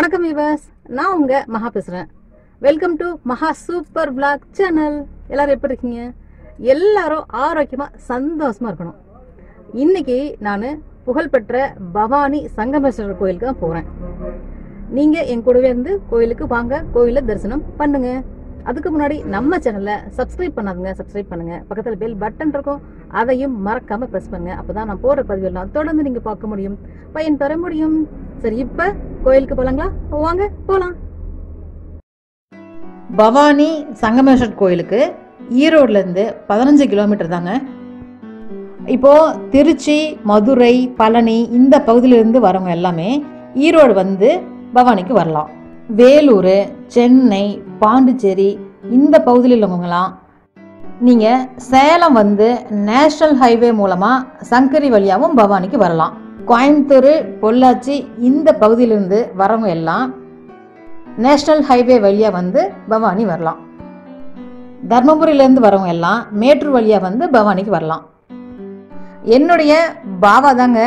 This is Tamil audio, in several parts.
வணக்கம் விவாஸ் நான் உங்க மகா பேசுறேன். Welcome to Maha super blog channel எல்லாரும் எப்படி இருக்கீங்க? எல்லாரும் ஆரோக்கியமா சந்தோஷமா இருக்கணும். இன்னைக்கு நான் புகழ்பெற்ற பவானி சங்கமேஸ்வரர் கோயிலுக்கு தான் போறேன். நீங்க என் கூடவே இருந்து கோயிலுக்கு வாங்க கோயில தரிசனம் பண்ணுங்க. அதுக்கு முன்னாடி நம்ம சேனலை சப்ஸ்கிரைப் பண்ணாதுங்க சப்ஸ்கிரைப் பண்ணுங்க. பக்கத்தில் பெல் பட்டன் இருக்கும். அதையும் மறக்காம ப்ரெஸ் பண்ணுங்க. அப்பதான் நான் போடுற பதிவெல்லாம் தொடர்ந்து நீங்க பார்க்க முடியும். பயன் பெற முடியும். சரி இப்ப கோயிலுக்கு போலாங்களா? வாங்க போலாம். பவானி சங்கமேஸ்வரர் கோயிலுக்கு ஈரோட்ல இருந்து பதினஞ்சு கிலோமீட்டர் தாங்க. இப்போ திருச்சி மதுரை பழனி இந்த பகுதியிலிருந்து வரவங்க எல்லாமே ஈரோடு வந்து பவானிக்கு வரலாம். வேலூர் சென்னை பாண்டிச்சேரி இந்த பகுதியில் உள்ளவங்கலாம் நீங்கள் சேலம் வந்து நேஷனல் ஹைவே மூலமாக சங்கரி வழியாகவும் பவானிக்கு வரலாம். கோயம்புத்தூர் பொள்ளாச்சி இந்த பகுதியிலிருந்து வரவங்க எல்லாம் நேஷனல் ஹைவே வழியாக வந்து பவானி வரலாம். தர்மபுரியிலேருந்து வரவங்க எல்லாம் மேட்டூர் வழியாக வந்து பவானிக்கு வரலாம். என்னுடைய பாபா தாங்க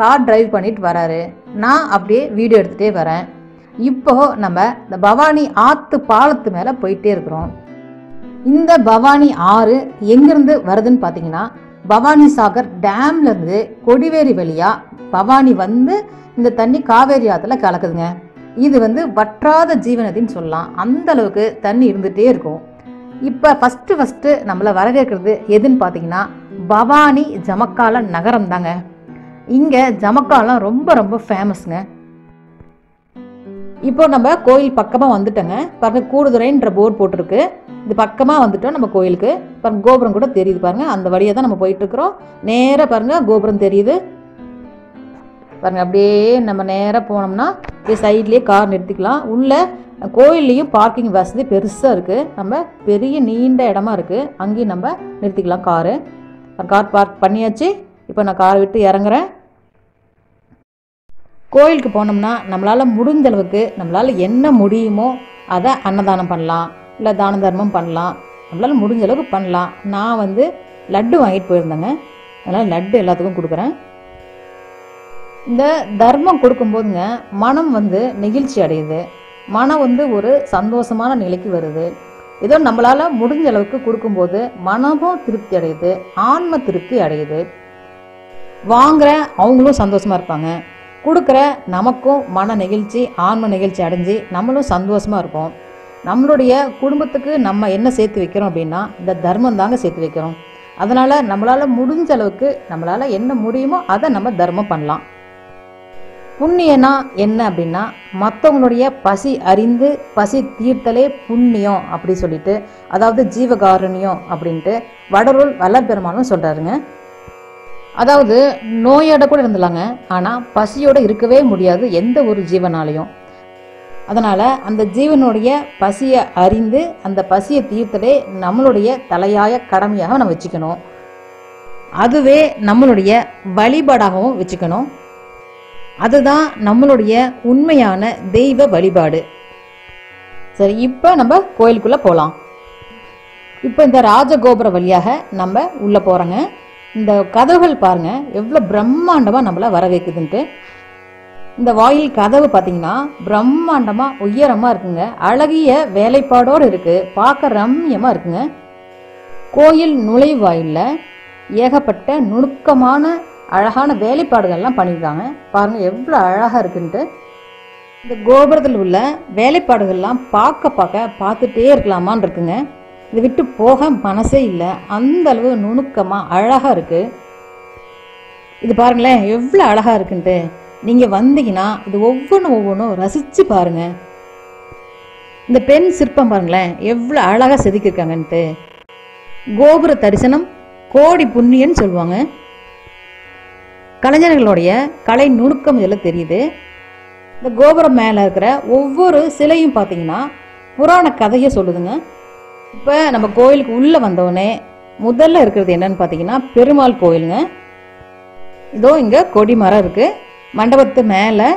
கார் டிரைவ் பண்ணிட்டு வராரு. நான் அப்படியே வீடியோ எடுத்துகிட்டே வரேன். இப்போ நம்ம இந்த பவானி ஆத்து பாலத்து மேலே போயிட்டே இருக்கிறோம். இந்த பவானி ஆறு எங்கிருந்து வருதுன்னு பார்த்தீங்கன்னா பவானி சாகர் டேம்லேருந்து கொடிவேரி வழியாக பவானி வந்து இந்த தண்ணி காவேரி ஆத்துல கலக்குதுங்க. இது வந்து வற்றாத ஜீவநதின்னு சொல்லலாம். அந்த அளவுக்கு தண்ணி இருந்துகிட்டே இருக்கும். இப்போ ஃபஸ்ட்டு ஃபஸ்ட்டு நம்மளை வரவேற்கிறது எதுன்னு பார்த்தீங்கன்னா பவானி ஜமக்கால நகரம் தாங்க இங்கே ஜமக்காலம் ரொம்ப ரொம்ப ஃபேமஸ்ங்க இப்போ நம்ம கோயில் பக்கமாக வந்துட்டோங்க. பாருங்க கூடுதுறைன்ற போர்டு போட்டிருக்கு. இது பக்கமாக வந்துட்டோம் நம்ம கோயிலுக்கு. பாருங்க கோபுரம் கூட தெரியுது பாருங்க. அந்த வழியாக தான் நம்ம போயிட்டு இருக்கிறோம் நேராக பாருங்க கோபுரம் தெரியுது. பாருங்க அப்படியே நம்ம நேராக போனோம்னா அப்படியே சைட்லேயே கார் நிறுத்திக்கலாம். உள்ள கோயில்லையும் பார்க்கிங் வசதி பெருசாக இருக்குது நம்ம பெரிய நீண்ட இடமா இருக்குது அங்கேயும் நம்ம நிறுத்திக்கலாம் காரு. கார் பார்க் பண்ணியாச்சு. இப்போ நான் காரை விட்டு இறங்குறேன். கோயிலுக்கு போனோம்னா நம்மளால் முடிஞ்ச அளவுக்கு நம்மளால் என்ன முடியுமோ அதை அன்னதானம் பண்ணலாம் இல்லை தான தர்மம் பண்ணலாம். நம்மளால் முடிஞ்ச அளவுக்கு பண்ணலாம். நான் வந்து லட்டு வாங்கிட்டு போயிருந்தேங்க. அதனால் லட்டு எல்லாத்துக்கும் கொடுக்குறேன். இந்த தர்மம் கொடுக்கும்போதுங்க மனம் வந்து நெகிழ்ச்சி அடையுது. மனம் வந்து ஒரு சந்தோஷமான நிலைக்கு வருது. ஏதோ நம்மளால் முடிஞ்ச அளவுக்கு கொடுக்கும்போது மனமும் திருப்தி அடையுது ஆன்ம திருப்தி அடையுது. வாங்குற அவங்களும் சந்தோஷமாக இருப்பாங்க. கொடுக்குற நமக்கும் மன நெகிழ்ச்சி ஆன்ம நெகிழ்ச்சி அடைஞ்சு நம்மளும் சந்தோஷமாக இருப்போம். நம்மளுடைய குடும்பத்துக்கு நம்ம என்ன சேர்த்து வைக்கிறோம் அப்படின்னா இந்த தர்மம் தாங்க சேர்த்து வைக்கிறோம். அதனால் நம்மளால் முடிஞ்ச அளவுக்கு நம்மளால் என்ன முடியுமோ அதை நம்ம தர்மம் பண்ணலாம். புண்ணியனா என்ன அப்படின்னா மற்றவங்களுடைய பசி அறிந்து பசி தீர்த்தலே புண்ணியம் அப்படி சொல்லிட்டு அதாவது ஜீவகாருண்யம் அப்படின்ட்டு வடருள் வல்லபெருமானும் சொல்கிறாருங்க அதாவது நோயோட கூட இருந்துலாங்க. ஆனால் பசியோடு இருக்கவே முடியாது எந்த ஒரு ஜீவனாலையும். அதனால் அந்த ஜீவனுடைய பசியை அறிந்து அந்த பசியை தீர்த்தலே நம்மளுடைய தலையாய கடமையாக நம்ம வச்சுக்கணும். அதுவே நம்மளுடைய வழிபாடாகவும் வச்சுக்கணும். அதுதான் நம்மளுடைய உண்மையான தெய்வ வழிபாடு. சரி இப்போ நம்ம கோயிலுக்குள்ளே போகலாம் இப்போ இந்த ராஜகோபுர வழியாக நம்ம உள்ளே போகிறோங்க இந்த கதவுகள் பாருங்க எவ்வளோ பிரம்மாண்டமா நம்மள வரவேக்குதுன்ட்டு இந்த வாயில் கதவு பார்த்தீங்கன்னா பிரம்மாண்டமா உயரமா இருக்குங்க. அழகிய வேலைப்பாடோடு இருக்கு. பார்க்க ரம்யமா இருக்குங்க. கோயில் நுழைவாயில்ல. ஏகப்பட்ட நுணுக்கமான அழகான வேலைப்பாடுகள்லாம் பண்ணியிருக்காங்க. பாருங்க எவ்வளோ அழகா இருக்குன்ட்டு. இந்த கோபுரத்தில் உள்ள வேலைப்பாடுகள்லாம் பார்க்க பார்க்க பார்த்துட்டே இருக்கலாமான்னு இருக்குங்க. இதை விட்டு போக மனசே இல்லை. அந்த அளவு நுணுக்கமா அழகா இருக்கு. இது பாருங்களேன் எவ்வளோ அழகா இருக்குன்ட்டு. நீங்கள் வந்தீங்கன்னா இது ஒவ்வொன்றும் ஒவ்வொன்றும் ரசிச்சு பாருங்க. இந்த பெண் சிற்பம் பாருங்களேன் எவ்வளோ அழகா செதுக்கியிருக்காங்கன்ட்டு. கோபுர தரிசனம் கோடி புண்ணியன்னு சொல்லுவாங்க. கலைஞர்களுடைய கலை நுணுக்கம் இதில் தெரியுது. இந்த கோபுரம் மேலே இருக்கிற ஒவ்வொரு சிலையும் பார்த்தீங்கன்னா புராண கதையை சொல்லுதுங்க. இப்போ நம்ம கோயிலுக்கு உள்ளே வந்தோடனே முதல்ல இருக்கிறது என்னன்னு பார்த்தீங்கன்னா பெருமாள் கோயிலுங்க. இதோ இங்கே கொடி மரம் இருக்கு. மண்டபத்து மேலே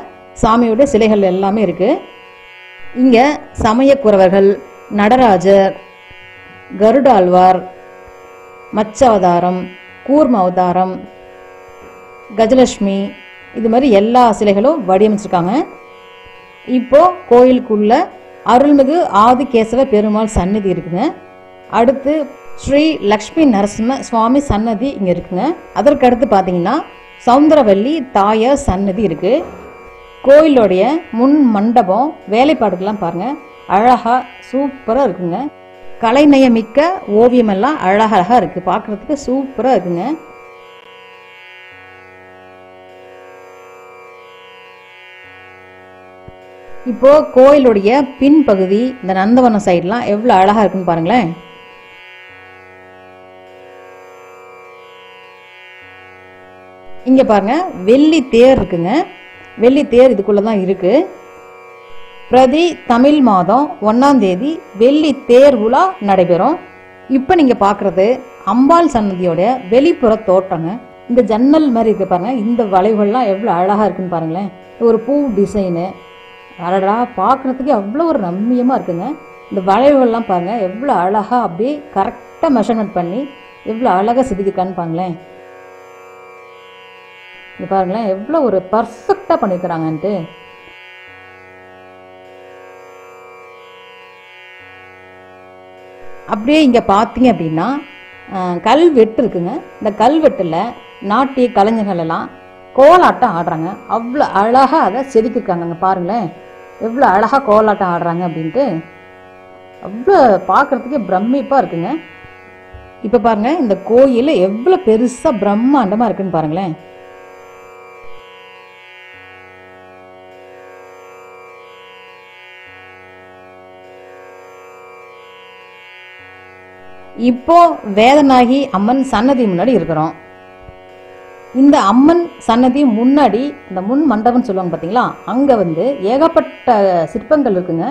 சாமியோட சிலைகள் எல்லாமே இருக்கு. இங்கே சமயக்குறவர்கள் நடராஜர் கருடாழ்வார் மச்ச அவதாரம் கூர்ம அவதாரம் கஜலட்சுமி இது மாதிரி எல்லா சிலைகளும் வடிவமைச்சிருக்காங்க. இப்போ கோயிலுக்குள்ள அருள்மிகு ஆதிகேசவ பெருமாள் சன்னதி இருக்குங்க. அடுத்து ஸ்ரீ லக்ஷ்மி நரசிம்ம சுவாமி சன்னதி இங்கே இருக்குங்க. அதற்கு அடுத்து பார்த்தீங்கன்னா சவுந்தரவல்லி தாயார் சன்னதி இருக்குது கோயிலுடைய முன் மண்டபம் வேலைப்பாடுகள்லாம் பாருங்கள் அழகாக சூப்பராக இருக்குங்க. கலைநயமிக்க ஓவியமெல்லாம் அழகழகாக இருக்குது பார்க்குறதுக்கு சூப்பராக இருக்குங்க. இப்போ கோயிலுடைய பின்பகுதி இந்த நந்தவனம் சைட்லாம் எவ்வளோ அழகா இருக்குன்னு பாருங்களேன். இங்க பாருங்க வெள்ளி தேர் இருக்குங்க. வெள்ளி தேர் இதுக்குள்ள தான் இருக்கு. பிரதி தமிழ் மாதம் ஒன்னாம் தேதி வெள்ளி தேர் உலா நடைபெறும். இப்போ நீங்க பார்க்குறது அம்பாள் சன்னதியோட வெளிப்புற தோட்டங்க. இந்த ஜன்னல் மாதிரி இருக்கு பாருங்க இந்த வளைவுகள்லாம் எவ்வளோ அழகா இருக்குன்னு பாருங்களேன். ஒரு பூ டிசைனு அடடா பார்க்குறதுக்கே அவ்வளோ ஒரு ரம்மியமாக இருக்குங்க. இந்த வளைவுகள்லாம் பாருங்க எவ்வளோ அழகா அப்படியே கரெக்டாக மெஷர்மெண்ட் பண்ணி எவ்வளோ அழகாக செதுக்கிருக்கான்னு பாருங்களேன். இது பாருங்களேன் எவ்வளோ ஒரு பர்ஃபெக்டாக பண்ணியிருக்கிறாங்கன்ட்டு. அப்படியே இங்கே பார்த்தீங்க அப்படின்னா கல்வெட்டு இருக்குங்க. இந்த கல்வெட்டில் நாட்டிய கலைஞர்கள் எல்லாம் கோலாட்டம் ஆடுறாங்க. அவ்வளோ அழகாக அதை செதுக்கியிருக்காங்க பாருங்களேன். எவ்வளோ அழகாக கோலாட்டம் ஆடுறாங்க அப்படின்ட்டு. அவ்வளோ பார்க்குறதுக்கே பிரமிப்பாக இருக்குங்க. இப்போ பாருங்க இந்த கோயில் எவ்வளோ பெருசாக பிரம்மாண்டமாக இருக்குன்னு பாருங்களேன். இப்போ வேதநாயகி அம்மன் சன்னதி முன்னாடி இருக்கிறோம். இந்த அம்மன் சன்னதி முன்னாடி இந்த முன் மண்டபம்னு சொல்லுவாங்க பார்த்தீங்களா அங்கே வந்து ஏகப்பட்ட சிற்பங்கள் இருக்குங்க.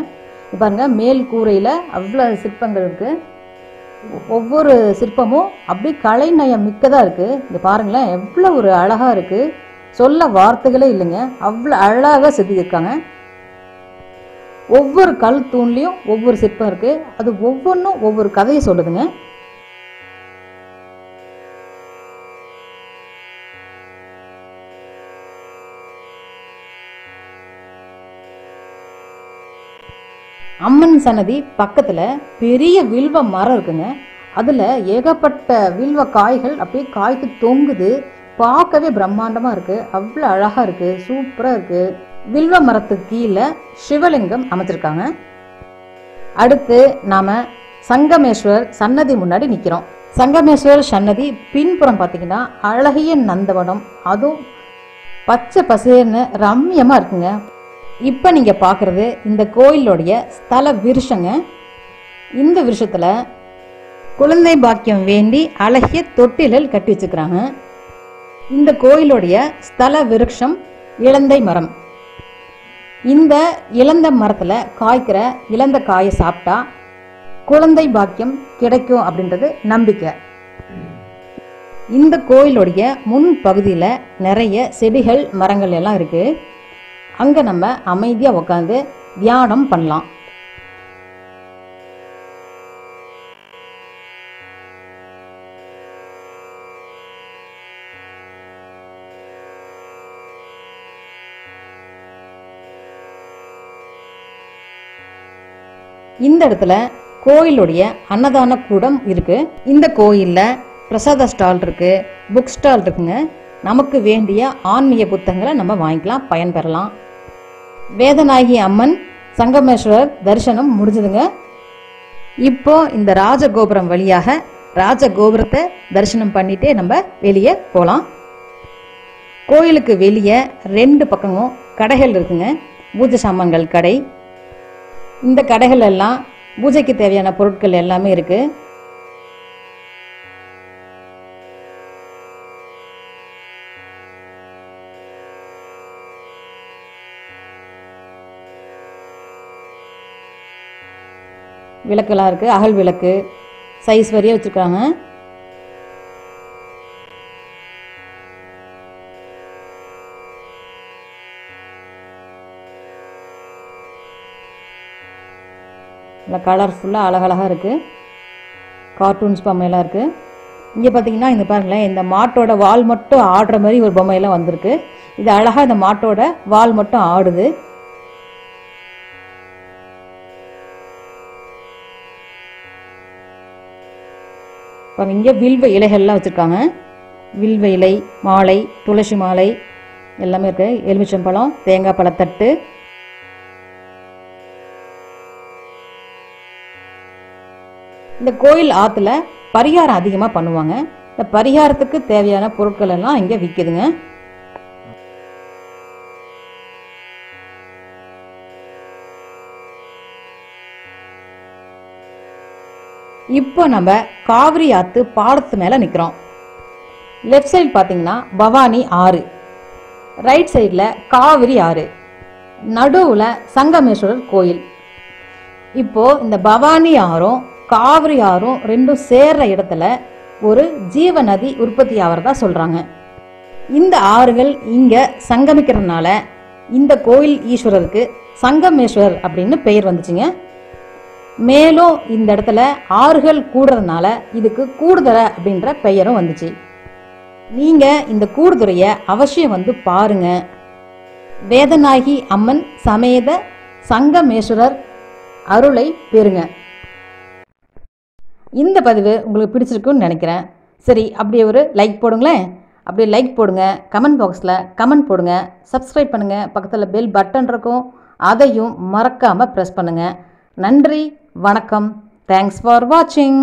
பாருங்க மேல் கூரையில் அவ்வளோ சிற்பங்கள் இருக்குது ஒவ்வொரு சிற்பமும் அப்படி கலைநயம் மிக்கதாக இருக்குது இங்கே பாருங்களேன் எவ்வளோ ஒரு அழகாக இருக்குது சொல்ல வார்த்தைகளே இல்லைங்க. அவ்வளோ அழகாக செதுக்கியிருக்காங்க. ஒவ்வொரு கல் தூண்லேயும் ஒவ்வொரு சிற்பம் இருக்குது அது ஒவ்வொன்றும் ஒவ்வொரு கதையை சொல்லுதுங்க. அம்மன் சன்னதி பக்கத்துல பெரிய வில்வ மரம் இருக்குங்க. அதுல ஏகப்பட்ட வில்வ காய்கள் அப்படியே காய்த்து தொங்குது. பார்க்கவே பிரம்மாண்டமா இருக்கு. அவ்வளோ அழகா இருக்கு. சூப்பரா இருக்கு. வில்வ மரத்துக்கு கீழே சிவலிங்கம் அமைச்சிருக்காங்க. அடுத்து நாம சங்கமேஸ்வர் சன்னதி முன்னாடி நிக்கிறோம். சங்கமேஸ்வர் சன்னதி பின்புறம் பார்த்தீங்கன்னா அழகிய நந்தவனம். அதுவும் பச்சை பசேர்னு ரம்யமா இருக்குங்க. இப்போ நீங்க பார்க்குறது இந்த கோயிலுடைய ஸ்தல விருஷங்க. இந்த விருஷத்துல குழந்தை பாக்கியம் வேண்டி அழகிய தொட்டில்கள் கட்டி வச்சுக்கிறாங்க. இந்த கோயிலுடைய ஸ்தல விருட்சம் இளந்தை மரம். இந்த இளந்த மரத்துல காய்க்கிற இளந்த காயை சாப்பிட்டா குழந்தை பாக்கியம் கிடைக்கும் அப்படின்றது நம்பிக்கை. இந்த கோயிலுடைய முன் பகுதியில் நிறைய செடிகள் மரங்கள் எல்லாம் இருக்கு. அங்க நம்ம அமைதியா உட்காந்து தியானம் பண்ணலாம். இந்த இடத்துல கோயிலுடைய அன்னதான கூடம் இருக்கு. இந்த கோயில்ல பிரசாத ஸ்டால் இருக்கு புக் ஸ்டால் இருக்குங்க. நமக்கு வேண்டிய ஆன்மீக புத்தகங்களை நம்ம வாங்கிக்கலாம் பயன்பெறலாம். வேதநாயகி அம்மன் சங்கமேஸ்வரர் தரிசனம் முடிஞ்சதுங்க. இப்போ இந்த ராஜகோபுரம் வழியாக ராஜகோபுரத்தை தரிசனம் பண்ணிட்டே நம்ம வெளியே போகலாம் கோயிலுக்கு வெளியே ரெண்டு பக்கமும் கடைகள் இருக்குங்க. பூஜை சாமான்கள் கடை. இந்த கடைகள் எல்லாம் பூஜைக்கு தேவையான பொருட்கள் எல்லாமே இருக்குது விளக்கெல்லாம் இருக்குது அகல் விளக்கு சைஸ் வரையே வச்சிருக்காங்க. நல்லா கலர்ஃபுல்லாக அழகழகாக இருக்குது கார்ட்டூன்ஸ் பொம்மையெல்லாம் இருக்குது இங்கே பார்த்தீங்கன்னா இந்த பாருங்களேன் இந்த மாட்டோட வால் மட்டும் ஆடுற மாதிரி ஒரு பொம்மையெல்லாம் வந்திருக்கு. இது அழகாக இந்த மாட்டோட வால் மட்டும் ஆடுது. இப்போ இங்கே வில்வ இலைகள்லாம் வச்சுருக்காங்க. வில்வ இலை மாலை துளசி மாலை எல்லாமே இருக்குது எலுமிச்சம்பழம் தேங்காய் பழத்தட்டு இந்த கோயில் ஆற்றுல பரிகாரம் அதிகமாக பண்ணுவாங்க. இந்த பரிகாரத்துக்கு தேவையான பொருட்கள் எல்லாம் இங்கே விற்கிதுங்க இப்போ நம்ம காவிரி ஆத்து பாலத்து மேலே நிற்கிறோம் லெஃப்ட் சைடு பார்த்தீங்கன்னா பவானி ஆறு. ரைட் சைடில் காவிரி ஆறு. நடுவில் சங்கமேஸ்வரர் கோயில். இப்போது இந்த பவானி ஆறும் காவிரி ஆறும் ரெண்டும் சேர்ற இடத்துல ஒரு ஜீவ நதி உற்பத்தி ஆகிறதா சொல்கிறாங்க இந்த ஆறுகள் இங்கே சங்கமிக்கிறதுனால இந்த கோயில் ஈஸ்வரருக்கு சங்கமேஸ்வரர் அப்படின்னு பெயர் வந்துச்சுங்க. மேலும் இந்த இடத்துல ஆறுகள் கூடுறதுனால இதுக்கு கூடுதுறை அப்படின்ற பெயரும் வந்துச்சு. நீங்க இந்த கூடுதுறைய அவசியம் வந்து பாருங்க. வேதநாயகி அம்மன் சமேத சங்கமேஸ்வரர் அருளை பெறுங்க. இந்த பதிவு உங்களுக்கு பிடிச்சிருக்குன்னு நினைக்கிறேன். சரி அப்படியே ஒரு லைக் போடுங்களேன். அப்படியே லைக் போடுங்க. கமெண்ட் பாக்ஸில் கமெண்ட் போடுங்க. சப்ஸ்கிரைப் பண்ணுங்கள் பக்கத்தில் பெல் பட்டன் இருக்கும். அதையும் மறக்காமல் ப்ரெஸ் பண்ணுங்கள் நன்றி. வணக்கம். தேங்க்ஸ் ஃபார் வாட்சிங்